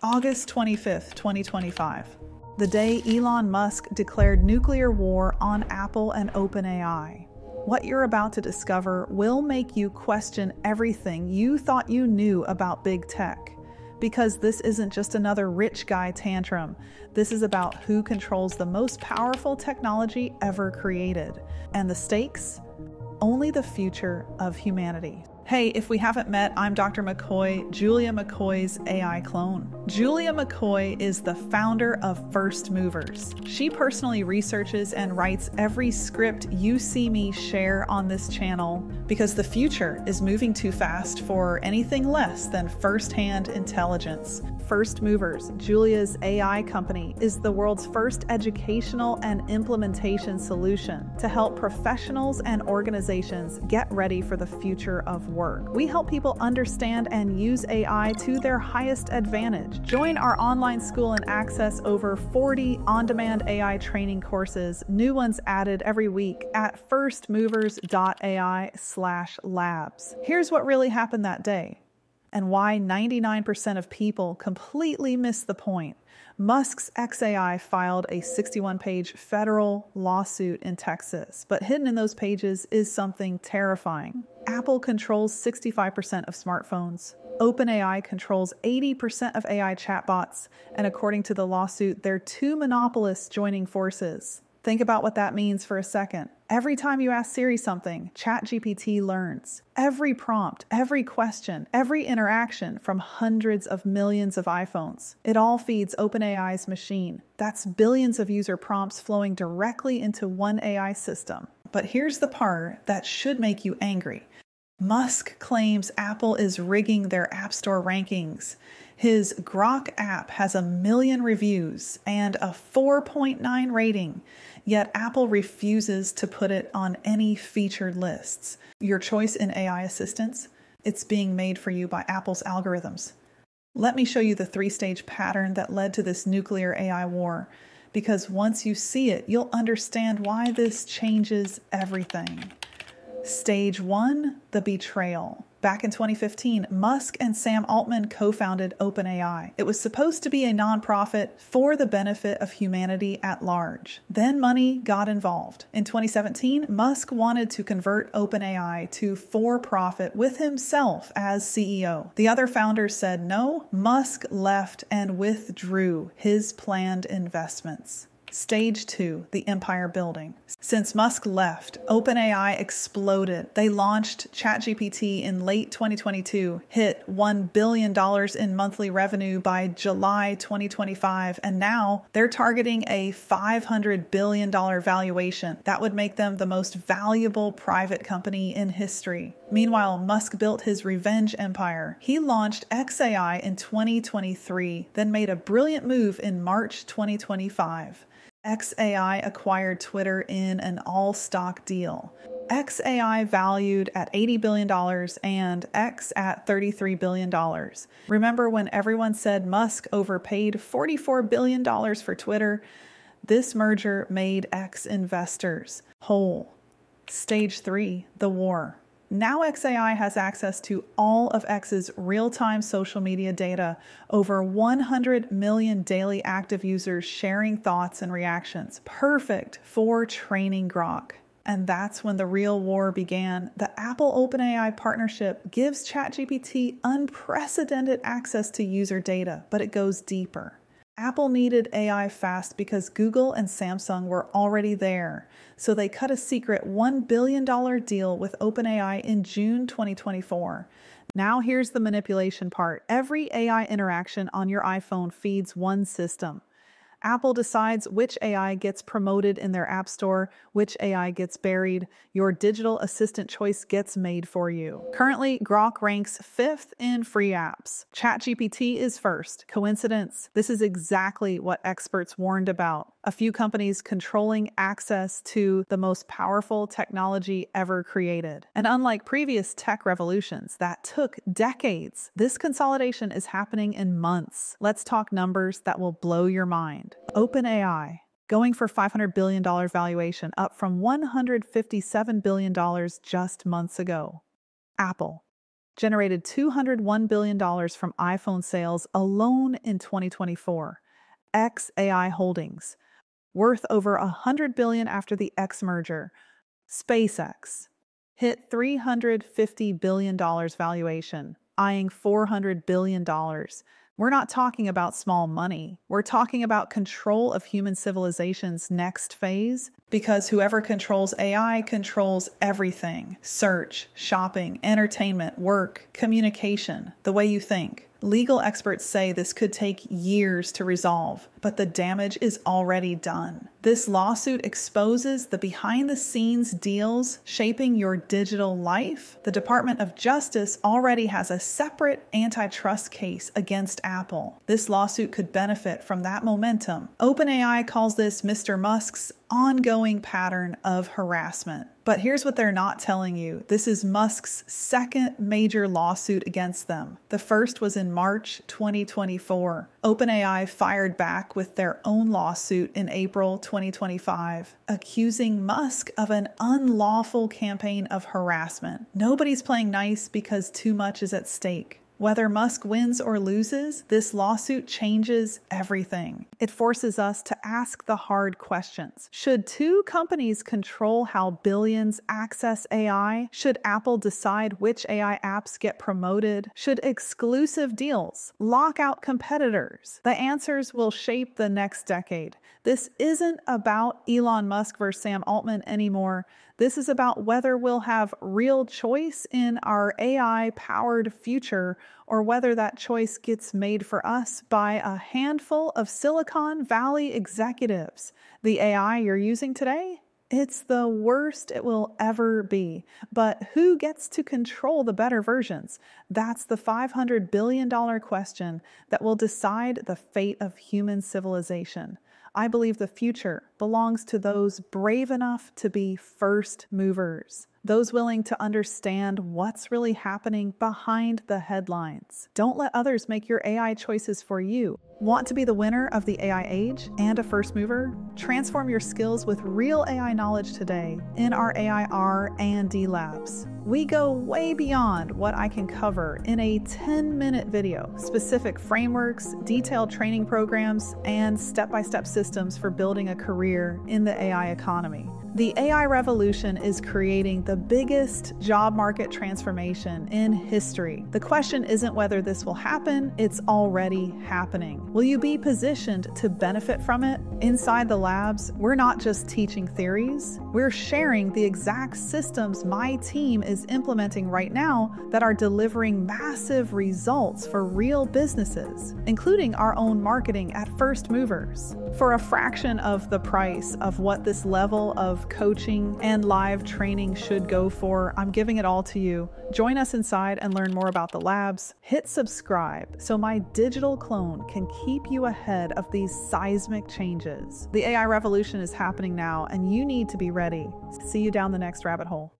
August 25th, 2025. The day Elon Musk declared nuclear war on Apple and OpenAI. What you're about to discover will make you question everything you thought you knew about big tech. Because this isn't just another rich guy tantrum. This is about who controls the most powerful technology ever created. And the stakes? Only the future of humanity. Hey, if we haven't met, I'm Dr. McCoy, Julia McCoy's AI clone. Julia McCoy is the founder of First Movers. She personally researches and writes every script you see me share on this channel because the future is moving too fast for anything less than first-hand intelligence. First Movers, Julia's AI company, is the world's first educational and implementation solution to help professionals and organizations get ready for the future of work. We help people understand and use AI to their highest advantage. Join our online school and access over 40 on demand AI training courses, new ones added every week at firstmovers.ai/slash labs. Here's what really happened that day and why 99% of people completely miss the point. Musk's XAI filed a 61 page federal lawsuit in Texas, but hidden in those pages is something terrifying. Apple controls 65% of smartphones. OpenAI controls 80% of AI chatbots, and according to the lawsuit, they're two monopolists joining forces. Think about what that means for a second. Every time you ask Siri something, ChatGPT learns. Every prompt, every question, every interaction from hundreds of millions of iPhones. It all feeds OpenAI's machine. That's billions of user prompts flowing directly into one AI system. But here's the part that should make you angry. Musk claims Apple is rigging their App Store rankings. His Grok app has a million reviews and a 4.9 rating, yet Apple refuses to put it on any featured lists. Your choice in AI assistance? It's being made for you by Apple's algorithms. Let me show you the three stage pattern that led to this nuclear AI war, because once you see it, you'll understand why this changes everything. Stage one the betrayal. Back in 2015, Musk and Sam Altman co founded OpenAI. It was supposed to be a nonprofit for the benefit of humanity at large. Then money got involved. In 2017, Musk wanted to convert OpenAI to for profit with himself as CEO. The other founders said no. Musk left and withdrew his planned investments. Stage two, the empire building. Since Musk left, OpenAI exploded. They launched ChatGPT in late 2022, hit $1 billion in monthly revenue by July 2025, and now they're targeting a $500 billion valuation. That would make them the most valuable private company in history. Meanwhile, Musk built his revenge empire. He launched XAI in 2023, then made a brilliant move in March 2025. XAI acquired Twitter in an all stock deal. XAI valued at $80 billion and X at $33 billion. Remember when everyone said Musk overpaid $44 billion for Twitter? This merger made X investors whole. Stage three the war. Now XAI has access to all of X's real time social media data, over 100 million daily active users sharing thoughts and reactions. Perfect for training Grok. And that's when the real war began. The Apple OpenAI partnership gives ChatGPT unprecedented access to user data, but it goes deeper. Apple needed AI fast because Google and Samsung were already there. So they cut a secret $1 billion deal with OpenAI in June 2024. Now, here's the manipulation part every AI interaction on your iPhone feeds one system. Apple decides which AI gets promoted in their App Store, which AI gets buried. Your digital assistant choice gets made for you. Currently, Grok ranks fifth in free apps. ChatGPT is first. Coincidence? This is exactly what experts warned about. A few companies controlling access to the most powerful technology ever created. And unlike previous tech revolutions that took decades, this consolidation is happening in months. Let's talk numbers that will blow your mind. OpenAI going for $500 billion valuation, up from $157 billion just months ago. Apple generated $201 billion from iPhone sales alone in 2024. XAI Holdings, worth over 100 billion after the X merger. SpaceX hit $350 billion valuation, eyeing $400 billion. We're not talking about small money. We're talking about control of human civilization's next phase because whoever controls AI controls everything search, shopping, entertainment, work, communication, the way you think. Legal experts say this could take years to resolve, but the damage is already done. This lawsuit exposes the behind the scenes deals shaping your digital life. The Department of Justice already has a separate antitrust case against Apple. This lawsuit could benefit from that momentum. OpenAI calls this Mr. Musk's ongoing pattern of harassment. But here's what they're not telling you this is Musk's second major lawsuit against them. The first was in March 2024. OpenAI fired back with their own lawsuit in April 2025, accusing Musk of an unlawful campaign of harassment. Nobody's playing nice because too much is at stake. Whether Musk wins or loses, this lawsuit changes everything. It forces us to ask the hard questions. Should two companies control how billions access AI? Should Apple decide which AI apps get promoted? Should exclusive deals lock out competitors? The answers will shape the next decade. This isn't about Elon Musk versus Sam Altman anymore. This is about whether we'll have real choice in our AI powered future or whether that choice gets made for us by a handful of Silicon Valley executives. The AI you're using today? It's the worst it will ever be. But who gets to control the better versions? That's the $500 billion question that will decide the fate of human civilization. I believe the future belongs to those brave enough to be first movers, those willing to understand what's really happening behind the headlines. Don't let others make your AI choices for you. Want to be the winner of the AI age and a first mover? Transform your skills with real AI knowledge today in our AI R and D labs. We go way beyond what I can cover in a 10 minute video. Specific frameworks, detailed training programs, and step by step systems for building a career in the AI economy. The AI revolution is creating the biggest job market transformation in history. The question isn't whether this will happen, it's already happening. Will you be positioned to benefit from it? Inside the labs, we're not just teaching theories, we're sharing the exact systems my team is implementing right now that are delivering massive results for real businesses, including our own marketing at First Movers. For a fraction of the price of what this level of coaching and live training should go for, I'm giving it all to you. Join us inside and learn more about the labs. Hit subscribe so my digital clone can keep you ahead of these seismic changes. The AI revolution is happening now, and you need to be ready. See you down the next rabbit hole.